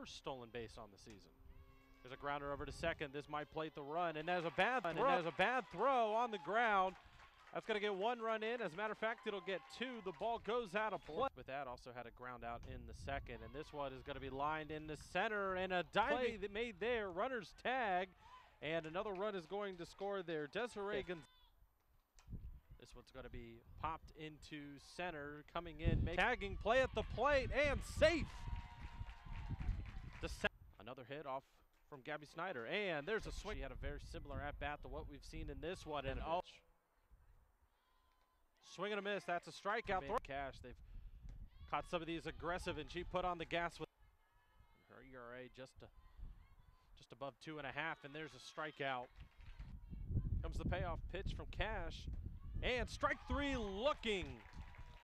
first stolen base on the season. There's a grounder over to second. This might plate the run, and there's a bad throw. And there's a bad throw on the ground. That's going to get one run in. As a matter of fact, it'll get two. The ball goes out of play. With that, also had a ground out in the second, and this one is going to be lined in the center, and a dive that made there. Runner's tag, and another run is going to score there. Desiree Gonzalez. This one's going to be popped into center, coming in, tagging play at the plate, and safe. The Another hit off from Gabby Snyder, and there's a swing. She had a very similar at bat to what we've seen in this one, and oh, swing and a miss. That's a strikeout. Cash, they've caught some of these aggressive, and she put on the gas with her ERA just to, just above two and a half, and there's a strikeout. Comes the payoff pitch from Cash. And strike three looking